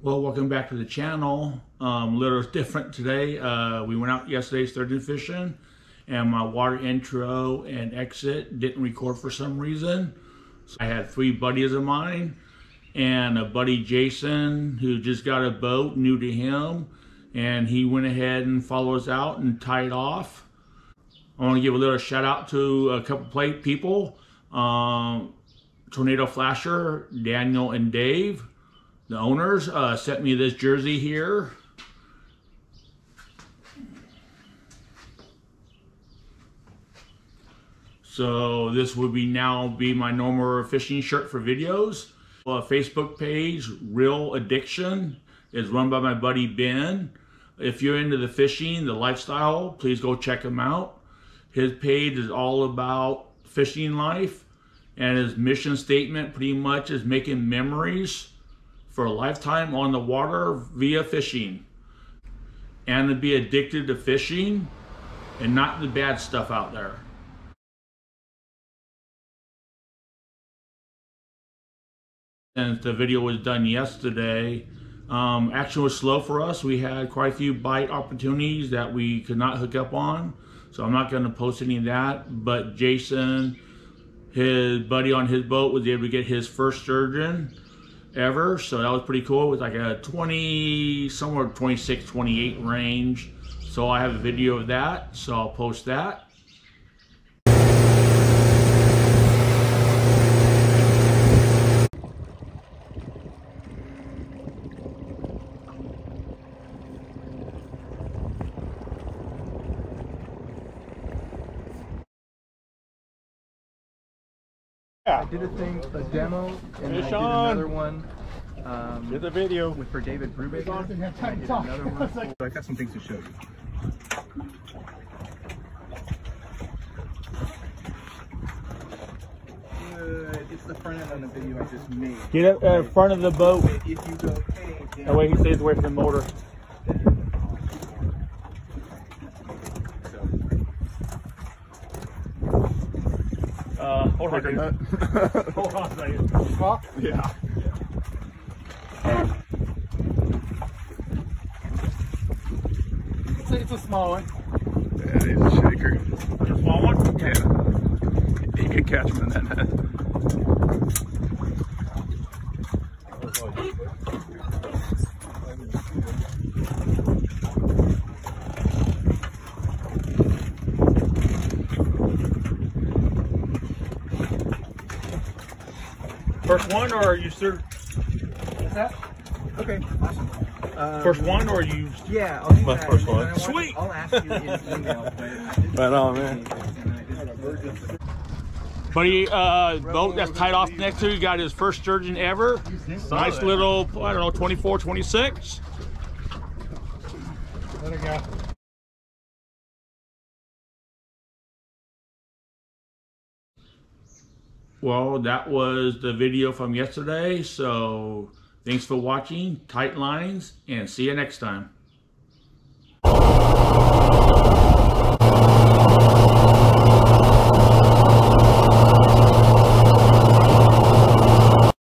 Well, welcome back to the channel. Um, a little different today. Uh, we went out yesterday sturgeon fishing, and my water intro and exit didn't record for some reason. So I had three buddies of mine, and a buddy Jason who just got a boat, new to him, and he went ahead and followed us out and tied off. I want to give a little shout out to a couple plate people, um, Tornado Flasher, Daniel and Dave. The owners uh, sent me this jersey here. So this would be now be my normal fishing shirt for videos. Facebook page, Reel Addiction, is run by my buddy Ben. If you're into the fishing, the lifestyle, please go check him out. His page is all about fishing life, and his mission statement pretty much is making memories for a lifetime on the water via fishing. And to be addicted to fishing and not the bad stuff out there. Since the video was done yesterday, um, action was slow for us. We had quite a few bite opportunities that we could not hook up on. So I'm not going to post any of that. But Jason, his buddy on his boat, was able to get his first sturgeon ever. So that was pretty cool. It was like a 20, somewhere 26, 28 range. So I have a video of that. So I'll post that. I did a thing, a demo, and Fish I did another one um, Get the video. with for David Brubaker. and I did another one. So I got some things to show you. Good. It's the front end on the video I just made. Get up in front of the boat. If you go, hey, Dan, That way he stays away from the motor. Hold on a second. Hold on a second. yeah. It's a, it's a small one. That is a shaker. A small one? Yeah. You can catch him in that net. First one, or are you sure? What's that? Okay, awesome. Um, First one, or are you? Yeah, I'll do My that. first one. I want- Sweet. I'll ask you in email, but Right on, man. Buddy, uh, boat that's tied off next to you got his first sturgeon ever. Nice little, I don't know, 24, 26. Let it go. Well, that was the video from yesterday. So thanks for watching. Tight lines, and see you next time.